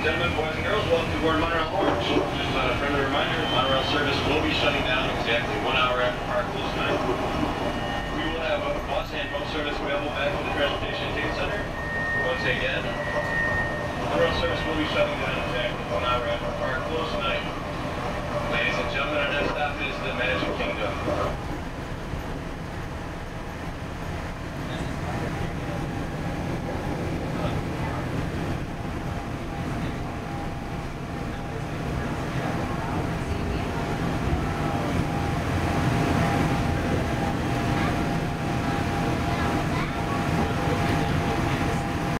gentlemen, boys and girls, welcome to Board Monorail Orange. Just a friendly reminder, monorail service will be shutting down exactly one hour after park close tonight. We will have a bus and boat service available back to the Transportation Ticket Center. Once again, monorail service will be shutting down